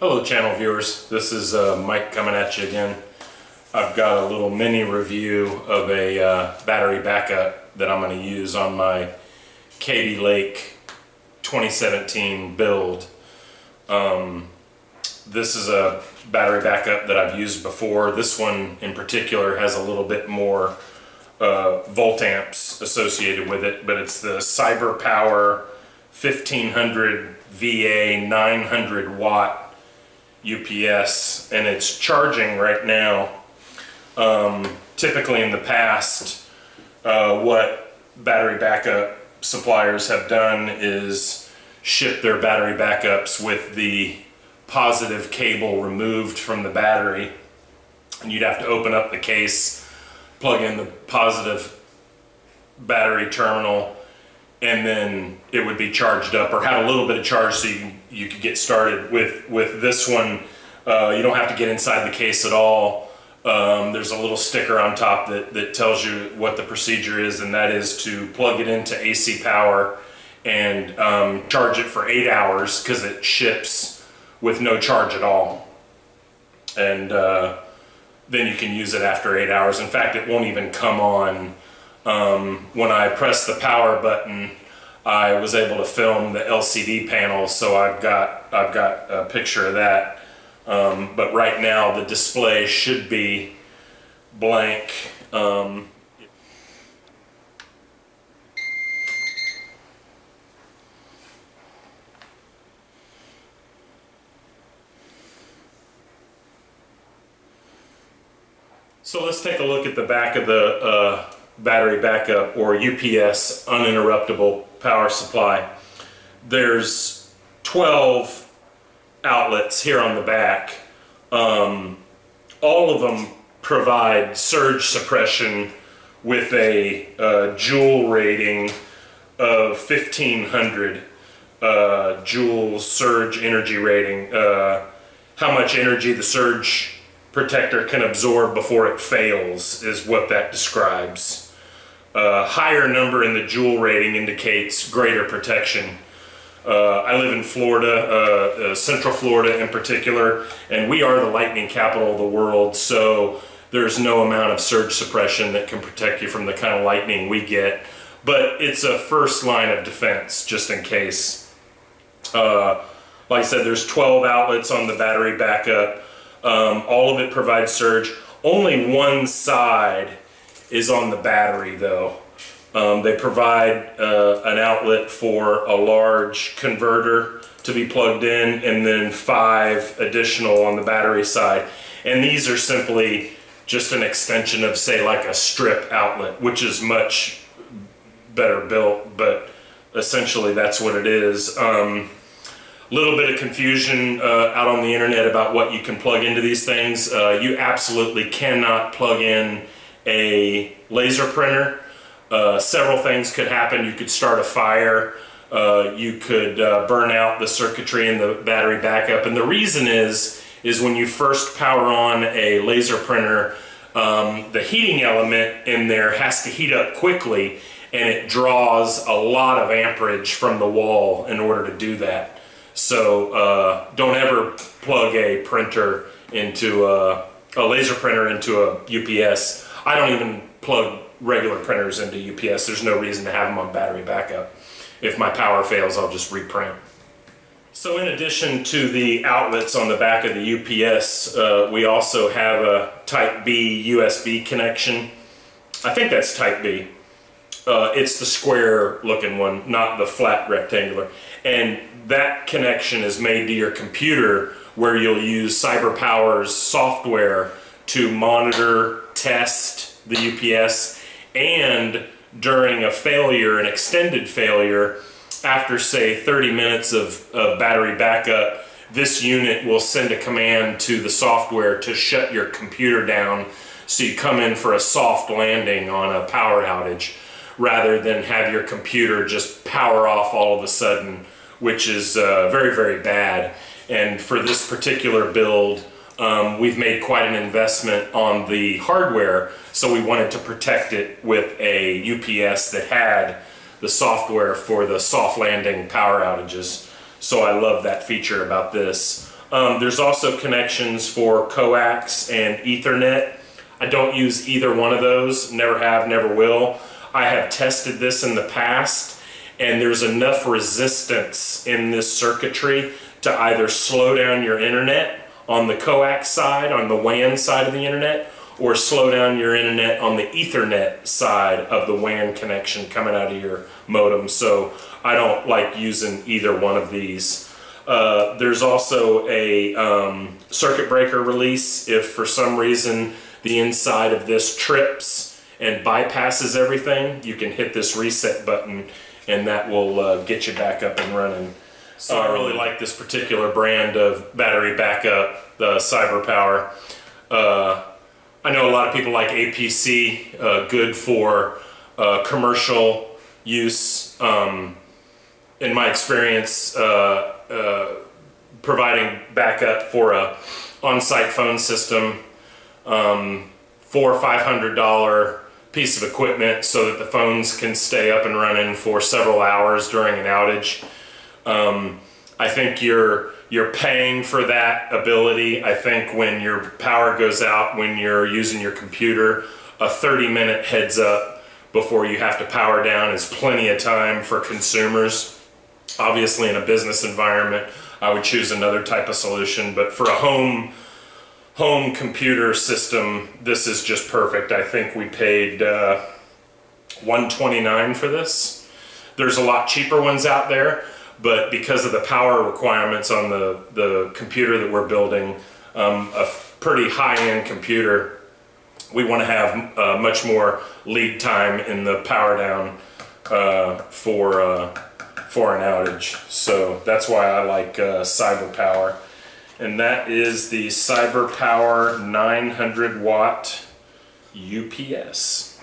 Hello channel viewers, this is uh, Mike coming at you again. I've got a little mini review of a uh, battery backup that I'm going to use on my Kaby Lake 2017 build. Um, this is a battery backup that I've used before. This one in particular has a little bit more uh, voltamps associated with it, but it's the CyberPower 1500 VA 900 watt UPS and it's charging right now. Um, typically in the past, uh, what battery backup suppliers have done is ship their battery backups with the positive cable removed from the battery and you'd have to open up the case, plug in the positive battery terminal and then it would be charged up or have a little bit of charge so you, you could get started with with this one. Uh, you don't have to get inside the case at all. Um, there's a little sticker on top that, that tells you what the procedure is and that is to plug it into AC power and um, charge it for eight hours because it ships with no charge at all. And uh, then you can use it after eight hours. In fact it won't even come on um, when I press the power button, I was able to film the LCD panel, so I've got I've got a picture of that. Um, but right now the display should be blank. Um, so let's take a look at the back of the uh, battery backup or UPS uninterruptible power supply. There's 12 outlets here on the back. Um, all of them provide surge suppression with a uh, joule rating of 1500 uh, joule surge energy rating. Uh, how much energy the surge protector can absorb before it fails is what that describes a higher number in the joule rating indicates greater protection. Uh, I live in Florida, uh, uh, Central Florida in particular, and we are the lightning capital of the world, so there's no amount of surge suppression that can protect you from the kind of lightning we get. But it's a first line of defense, just in case. Uh, like I said, there's 12 outlets on the battery backup. Um, all of it provides surge. Only one side is on the battery though. Um, they provide uh, an outlet for a large converter to be plugged in and then five additional on the battery side. And these are simply just an extension of say like a strip outlet, which is much better built, but essentially that's what it is. Um, little bit of confusion uh, out on the internet about what you can plug into these things. Uh, you absolutely cannot plug in a laser printer. Uh, several things could happen. You could start a fire. Uh, you could uh, burn out the circuitry and the battery backup. And the reason is, is when you first power on a laser printer, um, the heating element in there has to heat up quickly and it draws a lot of amperage from the wall in order to do that. So uh, don't ever plug a printer into a, a laser printer into a UPS I don't even plug regular printers into UPS. There's no reason to have them on battery backup. If my power fails, I'll just reprint. So in addition to the outlets on the back of the UPS, uh, we also have a Type B USB connection. I think that's Type B. Uh, it's the square looking one, not the flat rectangular. And that connection is made to your computer where you'll use CyberPower's software to monitor test the UPS and during a failure, an extended failure, after say 30 minutes of, of battery backup, this unit will send a command to the software to shut your computer down so you come in for a soft landing on a power outage rather than have your computer just power off all of a sudden, which is uh, very, very bad. And for this particular build, um, we've made quite an investment on the hardware, so we wanted to protect it with a UPS that had the software for the soft landing power outages. So I love that feature about this. Um, there's also connections for coax and Ethernet. I don't use either one of those, never have, never will. I have tested this in the past and there's enough resistance in this circuitry to either slow down your internet on the coax side, on the WAN side of the internet, or slow down your internet on the Ethernet side of the WAN connection coming out of your modem. So I don't like using either one of these. Uh, there's also a um, circuit breaker release if for some reason the inside of this trips and bypasses everything. You can hit this reset button and that will uh, get you back up and running. So I really like this particular brand of battery backup, the CyberPower. Uh, I know a lot of people like APC, uh, good for uh, commercial use. Um, in my experience, uh, uh, providing backup for a on-site phone system, um, four or five hundred dollar piece of equipment so that the phones can stay up and running for several hours during an outage. Um, I think you're you're paying for that ability. I think when your power goes out, when you're using your computer, a 30 minute heads up before you have to power down is plenty of time for consumers. Obviously, in a business environment, I would choose another type of solution, but for a home home computer system, this is just perfect. I think we paid uh, 129 for this. There's a lot cheaper ones out there but because of the power requirements on the, the computer that we're building, um, a pretty high-end computer, we want to have uh, much more lead time in the power down uh, for, uh, for an outage. So that's why I like uh, CyberPower. And that is the Cyber Power 900 watt UPS.